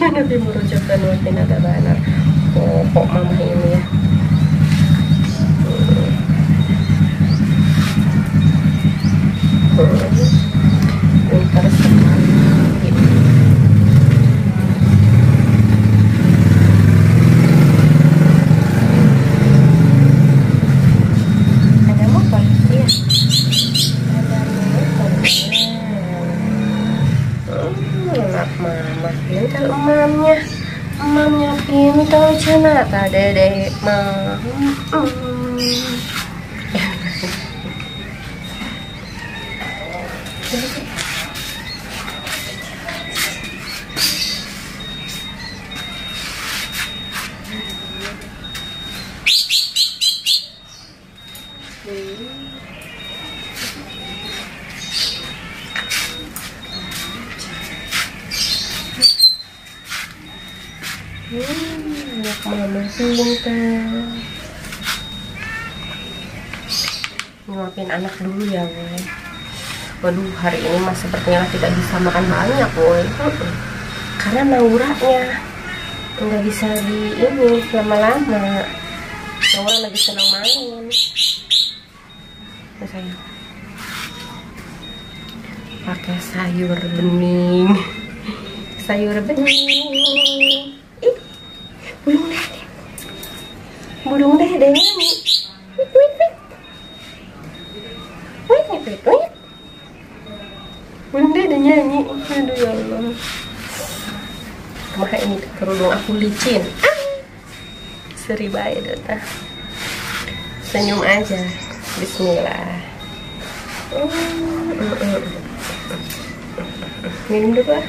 mau mama ini nanti merujuk dan nutin ada banar Oh kok mama ini ya Pintar sekali ada motor iya ada motor Hmm, anak mama pintar emamnya emamnya pintar cina tak dedek mah Hmm. Hmm, anak mama pintar nyuapin anak dulu ya woy waduh hari ini mas sepertinya tidak bisa makan banyak Mm-mm. karena nauranya. Nggak bisa di ini lama-lama. Naura lagi senang main. Ya, sayang pakai sayur bening. Sayur bening. Ih, burung dede burung Wik, wik, wik. Wik, wik, Burung dede nyanyi. Aduh ya Allah. Ke mana ini kerudung aku licin. Ah. seri baik senyum aja. Bismillah. Mm, mm. minum dulu ah.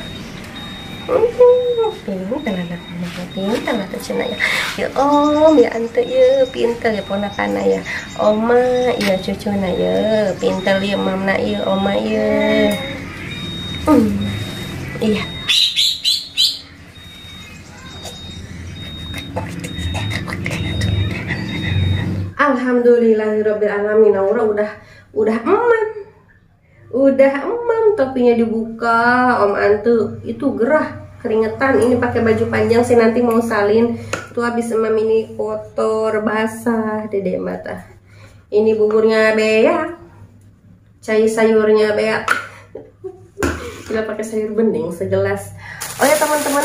Hmm, pintar anak mama. Pintar cina ya. Ya om ya ante ya. Pintar ya ponakan ya. Oma ya cucu na ya. Pintar ya mama ya. Oma ya hmm. iya. Alhamdulillahirobbilalamin Naura udah udah emam. Udah emam topinya dibuka. Om antu itu gerah keringetan. Ini pakai baju panjang sih nanti mau salin. Tuh habis emam ini kotor basah dede mata. Ini buburnya bea. Cai sayurnya bea kita pakai sayur bening segelas. Oh ya teman-teman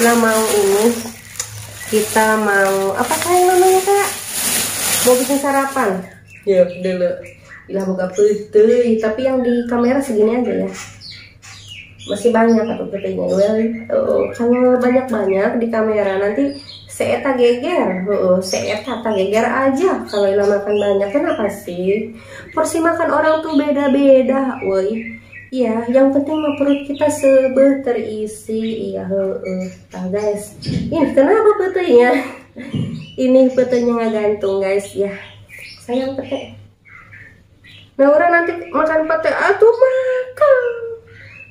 Ila mau ini. Kita mau apa kayak namanya kak? Mau bikin sarapan? Ya dulu. Ila buka putih tapi yang di kamera segini aja ya. Masih banyak atau putihnya well oh, kalau banyak banyak di kamera nanti seeta geger. Oh, seeta geger aja. Kalau Ila makan banyak kenapa sih? Porsi makan orang tuh beda-beda woi Iya, yang penting mah perut kita sebeh terisi. Iya, heeh. Nah, guys. Ini kenapa petenya? Ini petenya nggak gantung, guys. Ya, sayang pete. Nah, orang nanti makan pete, atuh makan.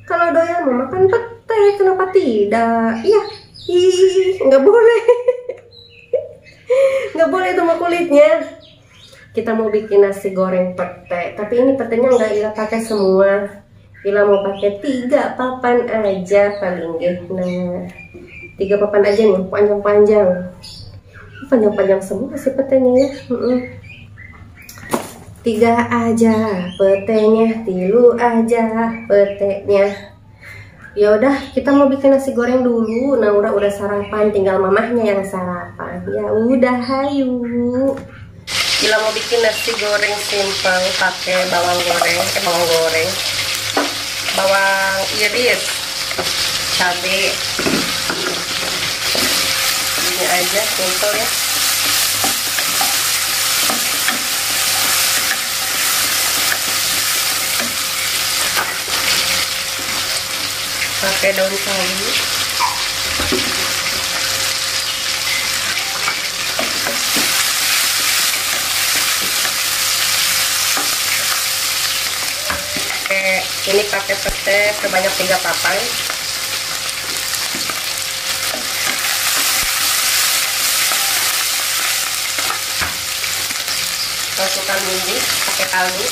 Kalau doyan mau makan pete, kenapa tidak? Iya, ih, nggak boleh. nggak boleh itu kulitnya. Kita mau bikin nasi goreng pete, tapi ini petenya nggak Ira pakai semua. Ila mau pakai tiga papan aja paling gak. Nah, tiga papan aja nih, panjang-panjang. Panjang-panjang semua sih petenya ya. Tiga aja petenya, tilu aja petenya. Ya udah, kita mau bikin nasi goreng dulu. Naura udah sarapan, tinggal mamahnya yang sarapan. Ya udah, hayu. Bila mau bikin nasi goreng simpel pakai bawang goreng, eh bawang goreng bawang iris cabai ini aja simple ya. Pakai daun sawi ini pakai pete sebanyak tiga papan. Masukkan bumbu pakai kaldu.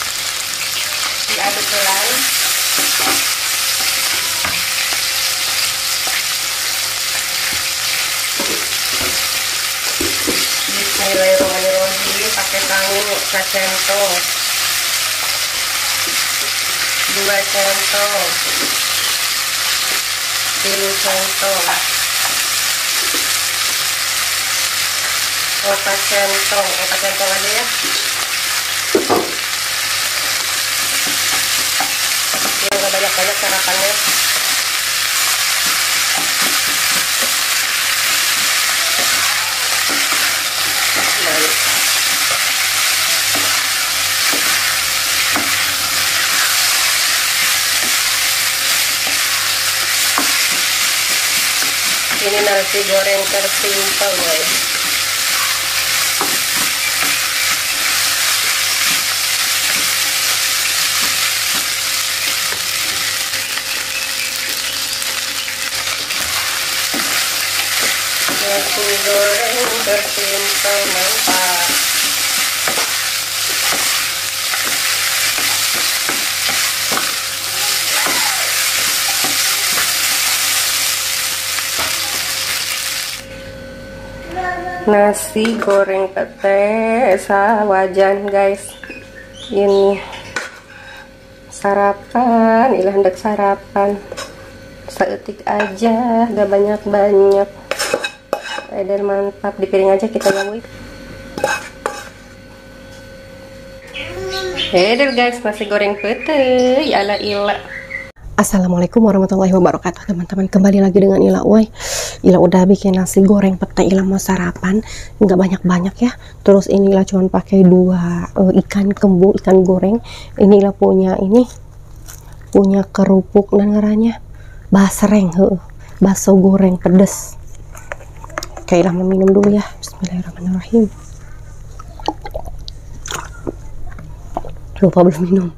Diaduk pelan. Bismillahirrahmanirrahim pakai tahu kacang dua centong tiga centong empat centong empat centong aja ya. Ini nggak banyak-banyak sarapannya ini nasi goreng tersimpel guys nasi goreng tersimpel mantap nasi goreng pete sawajan guys. Ini sarapan ilah hendak sarapan. Seetik aja gak banyak-banyak. Dan mantap di piring aja kita ya Hei guys nasi goreng pete. Ala ila Assalamualaikum warahmatullahi wabarakatuh teman-teman. Kembali lagi dengan Ila Uy Ila udah bikin nasi goreng pete Ila mau sarapan. Nggak banyak-banyak ya. Terus ini Ila cuma pakai dua uh, ikan kembung ikan goreng. Ini Ila punya ini punya kerupuk dan ngaranya basreng uh, bakso goreng pedes. Oke Ila mau minum dulu ya. Bismillahirrahmanirrahim. Lupa belum minum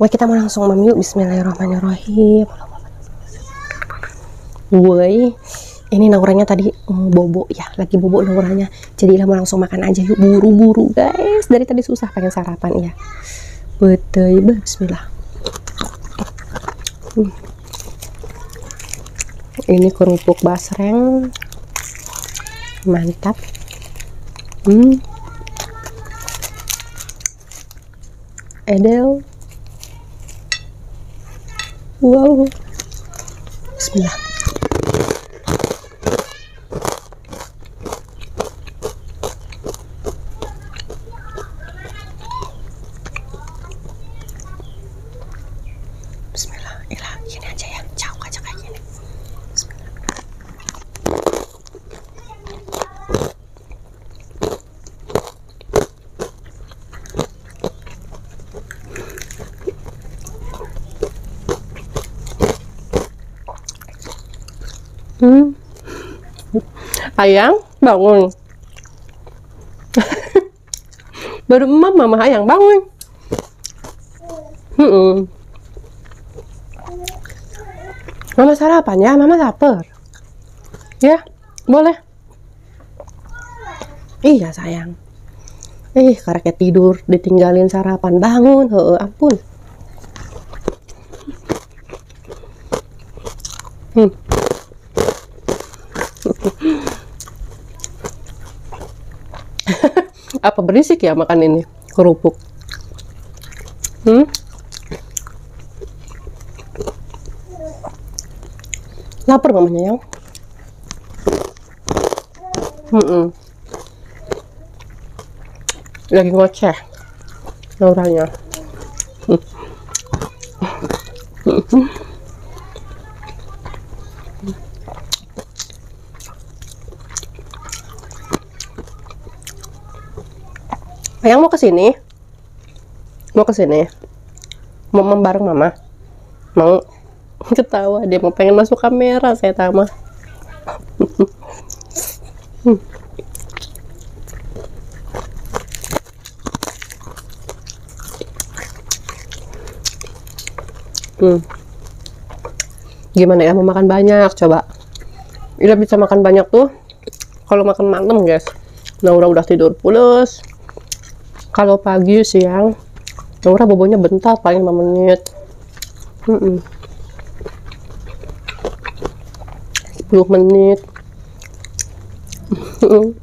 Wah kita mau langsung mam yuk. Bismillahirrahmanirrahim. Woi ini nauranya tadi um, bobo. Ya lagi bobo nauranya. Jadi mau langsung makan aja yuk. Buru-buru guys. Dari tadi susah pengen sarapan ya betul bismillah. Hmm. ini kerupuk basreng. Mantap. Hmm. edel Wow. Bismillah. Ilah, gini aja ya. Jauh aja kayak gini. Bismillah. Hmm. Ayang, bangun. Baru emak mama ayang bangun. Hmm. Mama sarapan ya, mama lapar. Ya, boleh. Iya sayang. Ih, kayak tidur, ditinggalin sarapan, bangun, Heeh, ampun. Hmm. Apa berisik ya makan ini? Kerupuk. Hmm? lapar mamanya yang. Hmm -mm. lagi ngoceh Lauranya Ayang mau ke sini? Mau ke sini? Mau bareng mama? Mau? Ketawa dia mau pengen masuk kamera saya tama. hmm. Gimana ya mau makan banyak coba? Ila bisa makan banyak tuh kalau makan malam guys Naura udah tidur pulas kalau pagi siang Naura bobonya bentar paling 5 menit. Mm -mm. 10 menit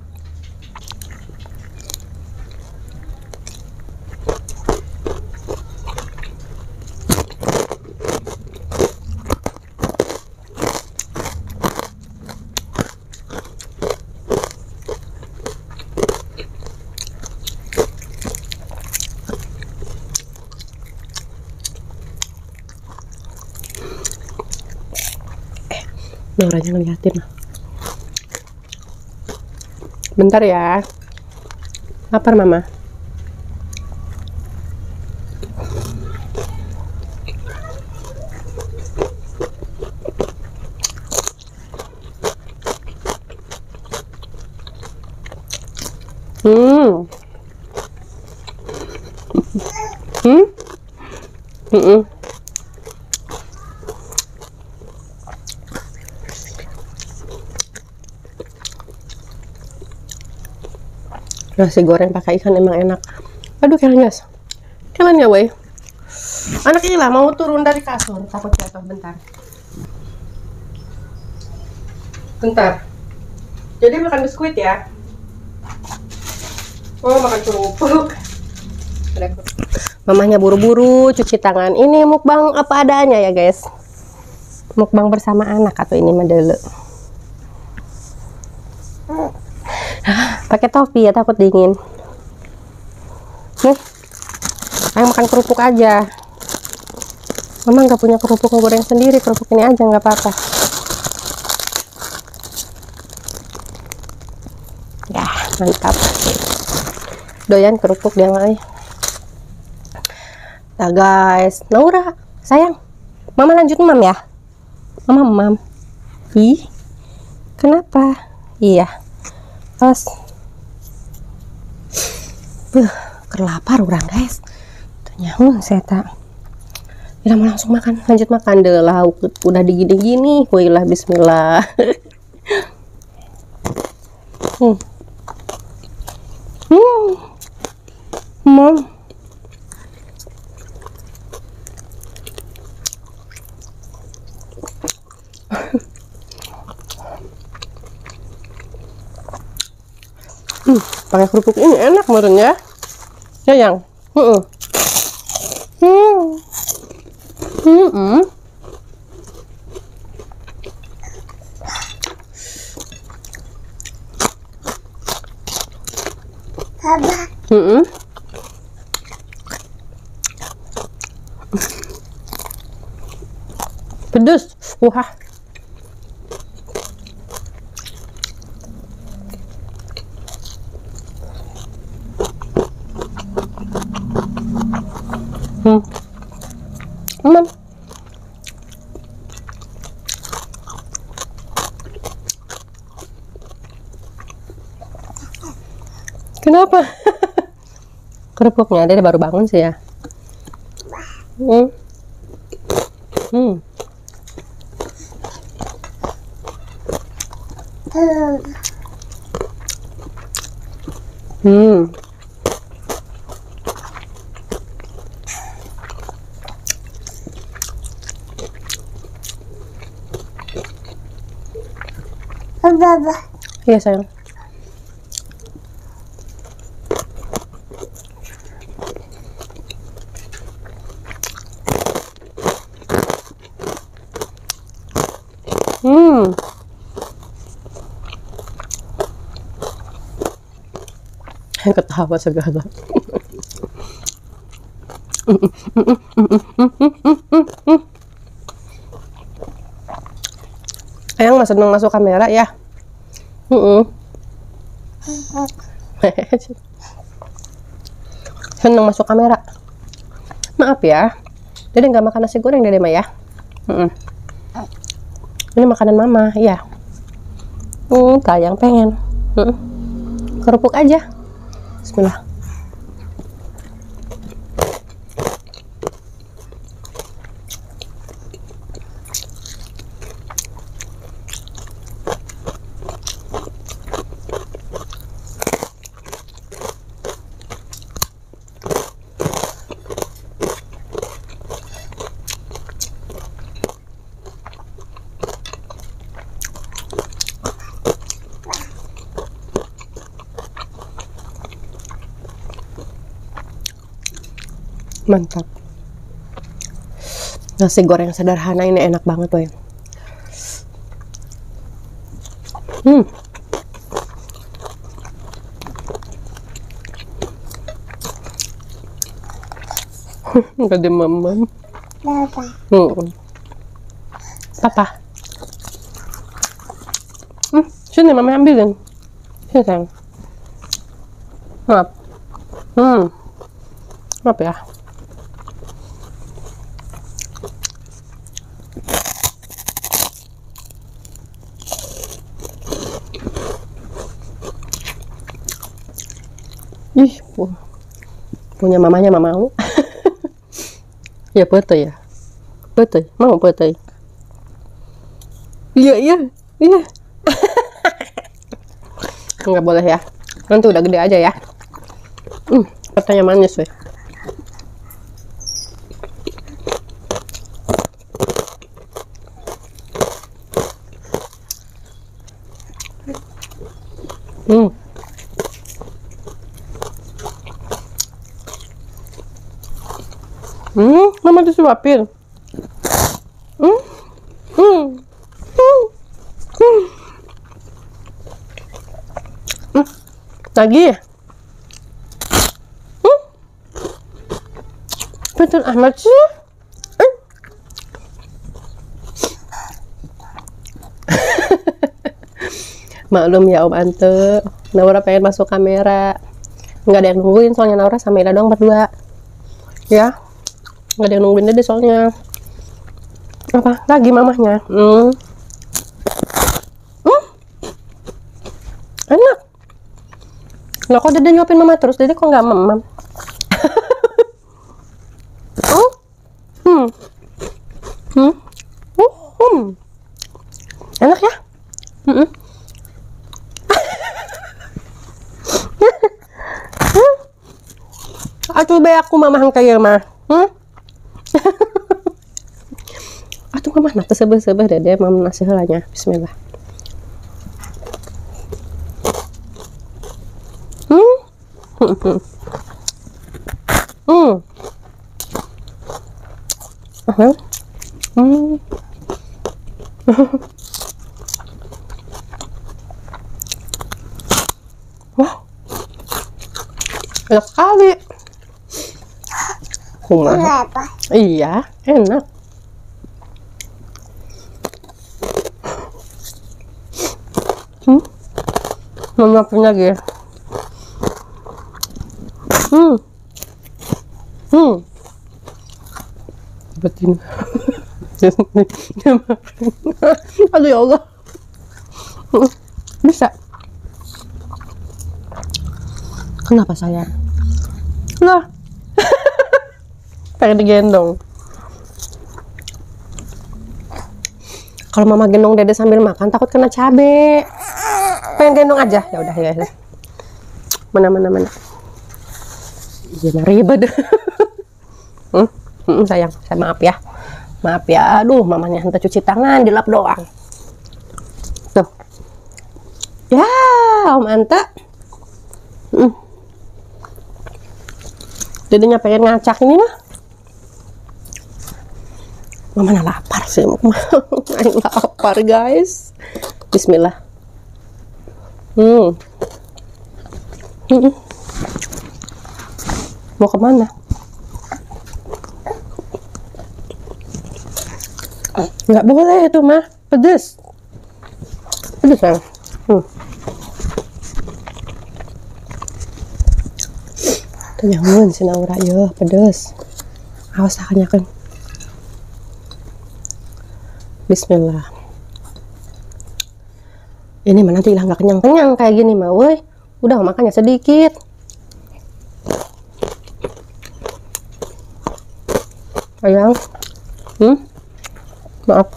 Nauranya ngeliatin. Bentar ya. Lapar mama Hmm. Hmm? Mm -mm. Nasi goreng pakai ikan emang enak. Aduh guys kalian ya weh. Anak lah mau turun dari kasur. Takut jatuh bentar. Bentar. Jadi makan biskuit ya? Oh makan kerupuk. Mamanya buru-buru cuci tangan. Ini mukbang apa adanya ya guys. Mukbang bersama anak atau ini medele pakai topi ya takut dingin. Nih ayo makan kerupuk aja. Mama nggak punya kerupuk goreng sendiri. Kerupuk ini aja nggak apa-apa. Ya mantap. Doyan kerupuk dia mah nah guys Naura sayang. Mama lanjut mam ya? Mama mam. Ih kenapa? Iya. Terus Buh, kelapar orang guys. Ternyata saya tak. Kita mau langsung makan, lanjut makan deh lauk udah digini-gini. Wailah bismillah. hmm. Hmm. Mom. Hmm, pakai kerupuk ini enak menurutnya ya yang hmm hmm hmm, hmm. Hmm. Pedes. Wah. Hmm. Aman. Kenapa? Kerupuknya dia baru bangun sih ya. Hmm. Hmm. Hmm. Iya sayang. Hmm. Ketawa segala. Ayang mas seneng masuk kamera ya. Seneng masuk kamera. Maaf ya. Dede nggak makan nasi goreng mah ya. Uh -uh. Ini makanan mama, ya. Hmm, tayang pengen. Kerupuk aja. Bismillah. Mantap nasi goreng sederhana ini enak banget woy hmm Gede mama. Papa. Hmm. Papa. Hmm, sini mama ambilin. Sini sayang. Maaf. Hmm. Maaf ya. Ih, pu- punya mamanya mama mau. ya betul ya. Betul, mau betul. Iya, iya, iya. Nggak boleh ya. Nanti udah gede aja ya. Hmm, pertanyaan manis weh. Hmm. Hmm, mama disuapin. Hmm. Hmm. Hmm. Hmm. Hmm. Lagi? Hmm. Betul amat sih. Hmm. Maklum ya Om Ante, Naura pengen masuk kamera. Nggak ada yang nungguin soalnya Naura sama Ila doang berdua. Ya, nggak ada yang nungguin deh soalnya. Apa? Lagi mamahnya. Hmm. Hmm. Enak. Lah kok dede nyuapin mama terus? Dede kok nggak mamam? hmm? Hmm. Hmm. Uh, hmm. Enak ya? Aku mamah kayak mah. Hmm? Aduh mamah nak sebeh-sebeh dede mam nasi helanya. Bismillah. Hmm? Hmm. Hmm. Hmm. Aha. Hmm. Wah. Enak sekali. Kumaha? Kenapa? Iya, enak. Mama punya lagi. Hmm. Hmm. Betin. Aduh ya Allah. Bisa. Kenapa saya? Lah. Pengen digendong. Kalau mama gendong dede sambil makan takut kena cabe. Pengen gendong aja. Ya udah ya. Mana mana mana. Iya mah ribet. hmm? Hmm, sayang, saya maaf ya. Maaf ya. Aduh, mamanya hendak cuci tangan dilap doang. Tuh. Ya, Om Anta. Hmm. Dedenya pengen ngacak ini mah. Mama lapar sih. Aing lapar guys. Bismillah. Hmm. Hmm. Mau ke mana? Nggak boleh itu mah. Pedes. Pedes sayang. Hmm. Kenyangun si Naura ya pedes. Awas tak kenyakan. Bismillah. Ini mah nanti hilang nggak kenyang-kenyang kayak gini mah, woi. Udah makannya sedikit. Sayang. Hmm? Maaf.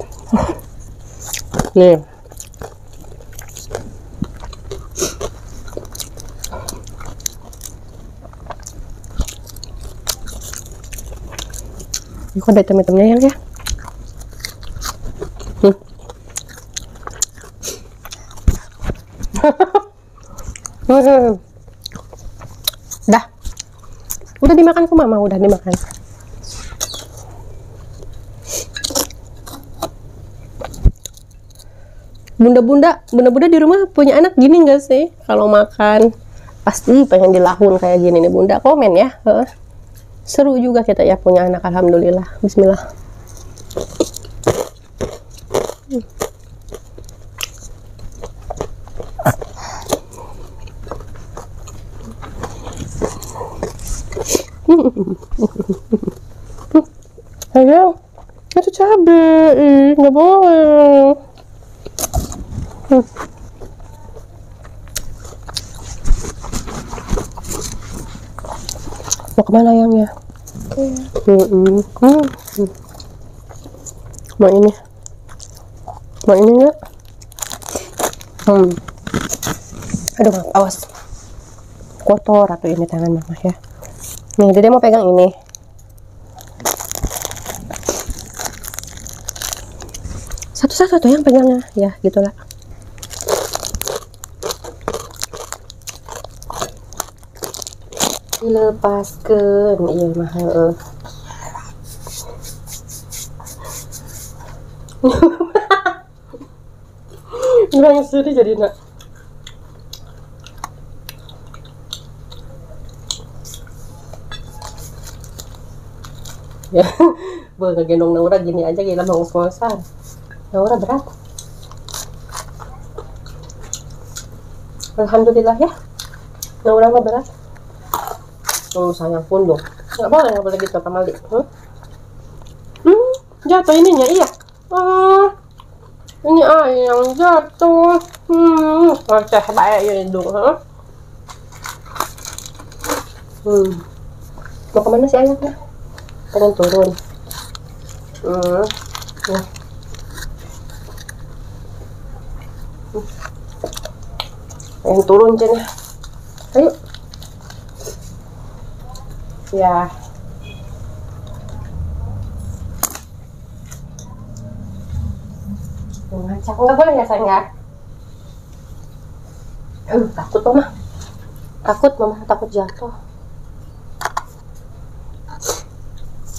Nih. Ini kok ada ya, Dah. Udah dimakan ku mama, udah dimakan. Bunda-bunda, bunda-bunda di rumah punya anak gini nggak sih? Kalau makan pasti pengen dilahun kayak gini nih bunda. Komen ya. Seru juga kita ya punya anak, alhamdulillah. Bismillah. Sayang, itu cabai, ih, nggak boleh. Hmm. Mau ke mana ayamnya? Hmm, hmm, hmm. Mau ini? Mau ini nggak? Hmm. Aduh, maaf, awas. Kotor atau ini tangan mama ya. Nih, dede mau pegang ini. Satu-satu yang pegangnya. Ya, gitulah. Dilepaskan. Iya, mah. heeh. Banyak sedih jadi nak. Ya boleh ngegendong Naura gini aja gila mau ngos-ngosan. Naura berat. Alhamdulillah ya. Naura mah berat. Oh sayang pun dong. Nggak boleh nggak boleh gitu Pak Malik hmm? hmm, jatuh ininya iya. Ah ini ayah yang jatuh. Hmm ngoceh baik ini dong huh? hmm. Mau ke mana sih ayahnya pengen turun. Hmm. Hmm. pengen turun Jen. Ayo. Ya. Ngacak. Nggak boleh ya sayang ya? Takut mama. Takut mama. Takut jatuh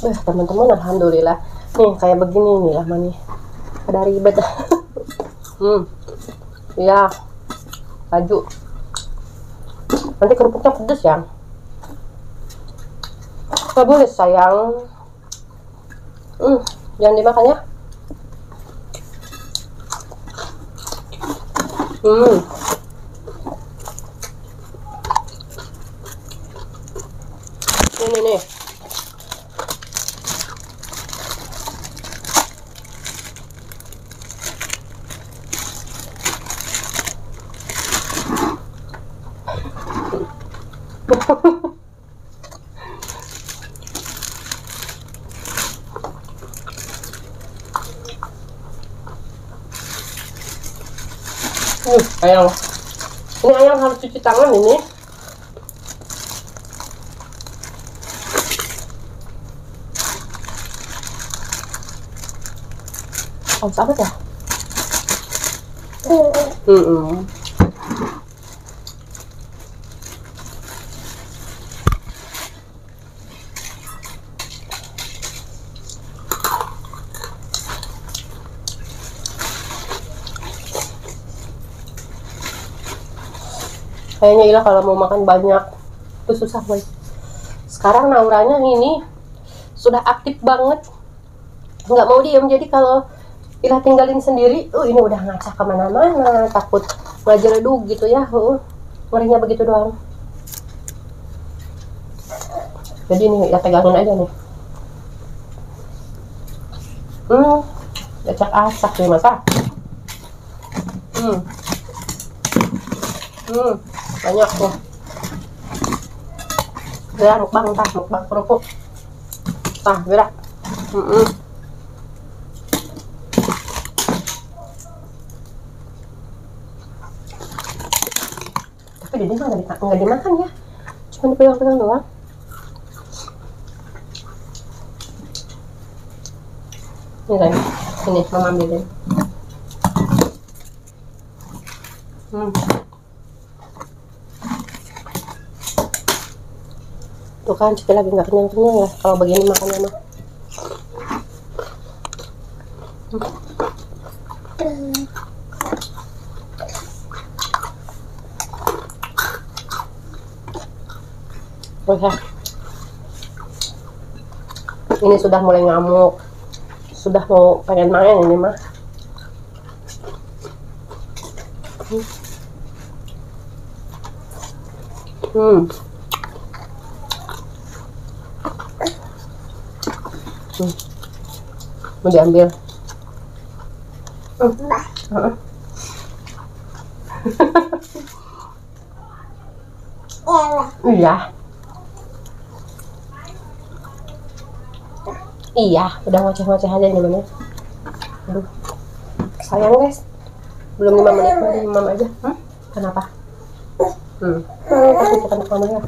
Wah, teman-teman alhamdulillah. Nih, kayak begini nih lama nih. Ada ribet. hmm. Ya. Laju. Nanti kerupuknya pedes ya. Gak boleh sayang. Hmm, jangan dimakan ya. Hmm. Nih, nih, nih. Uh, ayam. Ini ayam harus cuci tangan ini. Oh, apa ya? Hmm. -mm. Kayaknya Ila kalau mau makan banyak itu susah boy. Sekarang nauranya ini sudah aktif banget. Nggak mau diem jadi kalau Ila tinggalin sendiri uh ini udah ngacak ke mana-mana takut ngajeredug gitu ya uh, ngerinya begitu doang. Jadi nih ya pegangin aja nih. Hmm acak asak nih masa? Hmm. Hmm banyak tuh ya mukbang tah mukbang kerupuk. Tah gerak mm -mm. tapi dia nggak nggak dimakan ya? Cuma dipegang-pegang doang. Ini kan ini mama ambilin hmm. tuh kan lagi nggak kenyang kenyang ya kalau begini makannya mah. Oke. Ini sudah mulai ngamuk. Sudah mau pengen main ini mah. Hmm. hmm. Mau diambil. Hmm. Heeh. Iya. Iya, udah ngoceh-ngoceh aja ini mana. Aduh. Sayang guys. Belum 5 menit, udah 5 aja. Hmm? Kenapa? Hmm. Oh, kasih kita ke mama ya.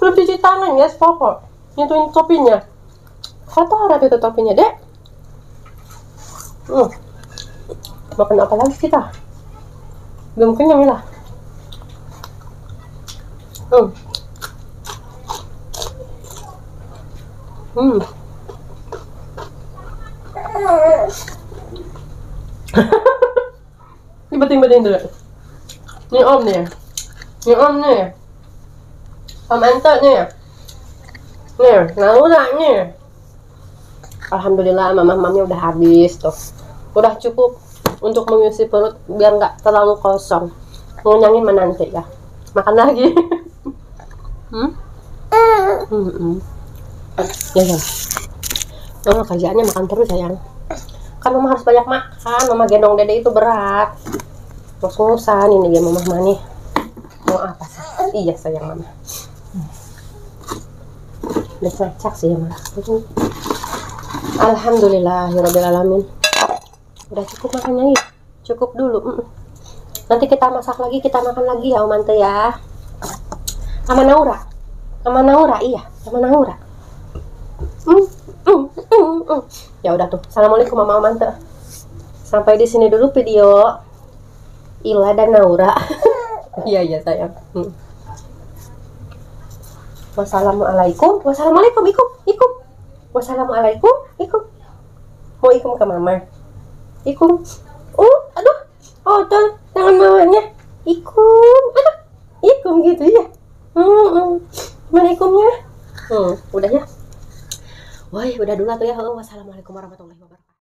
Belum cuci tangan ya, pokok. Nyentuhin topinya. Kotor itu topinya, dek. Hmm. Makan apa lagi kita? Belum kenyang lah. Hmm. Hmm. Ini beting-beting dulu. Ini om nih. Ini om nih. Om Anta nih. Nih, Laura nih. Alhamdulillah mama mamanya udah habis tuh. Udah cukup untuk mengisi perut biar nggak terlalu kosong. Ngenyangin menanti ya. Makan lagi. hmm? Hmm, hmm. Ya, ya. Oh, kerjaannya makan terus sayang. Kan mama harus banyak makan. Mama gendong dede itu berat. Terus ngusan ini dia mama mani. Mau apa sih? Iya sayang mama. Udah ngacak sih ya mama. Alhamdulillah, alamin. Udah cukup makannya ya. Cukup dulu. Mm. Nanti kita masak lagi, kita makan lagi ya Om Ante ya. Sama Naura. Sama Naura, iya. Sama Naura. Mm, mm, mm, mm. Ya udah tuh. Assalamualaikum Mama Om Ante. Sampai di sini dulu video Ila dan Naura. Iya iya sayang. Hmm. Wassalamualaikum. Wassalamualaikum. Ikum, ikum. Wassalamualaikum. Ikum. Mau ikum ke mama. Ikum. Oh, aduh. Oh, tuh tangan mamanya. Ikum. Aduh. Ikum gitu ya. Hmm, hmm. Ikumnya? Hmm, udah ya. Woi, udah dulu tuh ya. Oh, wassalamualaikum warahmatullahi wabarakatuh.